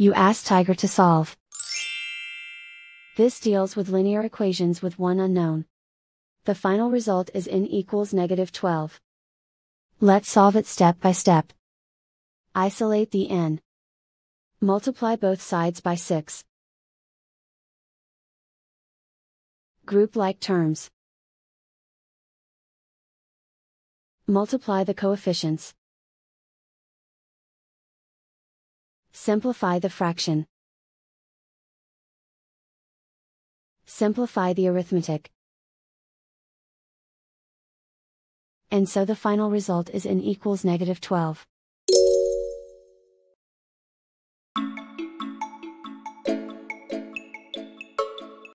You ask Tiger to solve. This deals with linear equations with one unknown. The final result is n equals negative 12. Let's solve it step by step. Isolate the n. Multiply both sides by 6. Group like terms. Multiply the coefficients. Simplify the fraction. Simplify the arithmetic. And so the final result is n equals negative 12.